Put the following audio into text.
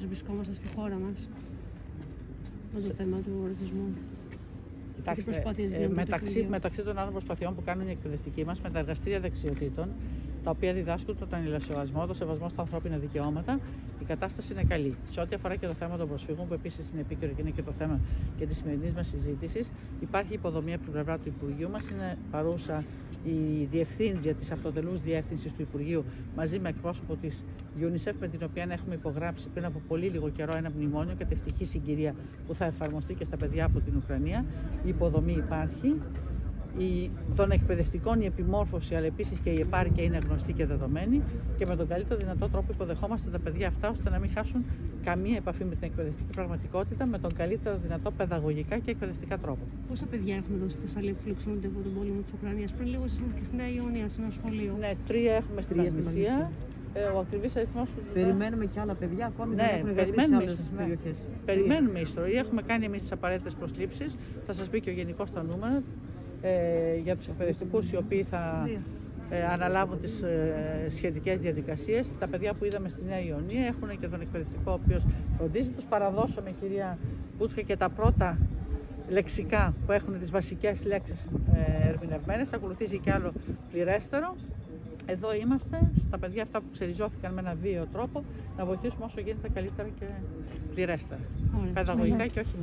κατάσταση βρισκόμαστε στη χώρα μας με το θέμα του ρατσισμού. Κοιτάξτε, προσπάθειες ε, γίνονται το μεταξύ, Υπουργείο. μεταξύ των άλλων προσπαθειών που κάνουν οι εκπαιδευτικοί μας με τα εργαστήρια δεξιοτήτων, τα οποία διδάσκουν τον ανηλασιογασμό, το σεβασμό στα ανθρώπινα δικαιώματα, η κατάσταση είναι καλή. Σε ό,τι αφορά και το θέμα των προσφύγων, που επίσης είναι επίκαιρο και είναι και το θέμα και της σημερινής μας συζήτησης, υπάρχει υποδομή από την πλευρά του Υπουργείου μας. Είναι παρούσα η διευθύντρια της αυτοτελούς διεύθυνσης του Υπουργείου μαζί με εκπρόσωπο της UNICEF, με την οποία έχουμε υπογράψει πριν από πολύ λίγο καιρό ένα μνημόνιο κατά ευτυχή συγκυρία που θα εφαρμοστεί και στα παιδιά από την Ουκρανία. Η υποδομή υπάρχει. Η, των εκπαιδευτικών η επιμόρφωση, αλλά επίσης και η επάρκεια είναι γνωστή και δεδομένη και με τον καλύτερο δυνατό τρόπο υποδεχόμαστε τα παιδιά αυτά ώστε να μην χάσουν καμία επαφή με την εκπαιδευτική πραγματικότητα με τον καλύτερο δυνατό παιδαγωγικά και εκπαιδευτικά τρόπο. Πόσα παιδιά έχουμε εδώ στη Θεσσαλία που φιλοξενούνται από τον πόλεμο της Ουκρανίας; Πριν λίγο ήσασταν και στη Νέα Ιωνία, σε ένα σχολείο. Ναι, τρία έχουμε στην Τρία στην Αγνησία. Αγνησία. Ε, ο ακριβής αριθμός του. Περιμένουμε και άλλα παιδιά ακόμη Ναι, δεν έχουν εγγραφεί σε περιμένουμε άλλες ίσως, ναι. περιοχές. Περιμένουμε ιστορία. Έχουμε κάνει εμείς τις απαραίτητες προσλήψεις. Θα σας πει και ο Γενικός τα νούμερα ε, για τους εκπαιδευτικού οι οποίοι θα ε, αναλάβουν τις ε, σχετικές διαδικασίες. Τα παιδιά που είδαμε στη Νέα Ιωνία έχουν και τον εκπαιδευτικό ο οποίος φροντίζει. Τους παραδώσαμε, κυρία Μπούτσκα, και τα πρώτα λεξικά που έχουν τις βασικές λέξεις ε, ερμηνευμένες. Θα ακολουθήσει και άλλο πληρέστερο. Εδώ είμαστε, στα παιδιά αυτά που ξεριζώθηκαν με ένα βίαιο τρόπο, να βοηθήσουμε όσο γίνεται καλύτερα και πληρέστερα. Ωραία. Παιδαγωγικά και όχι μόνο.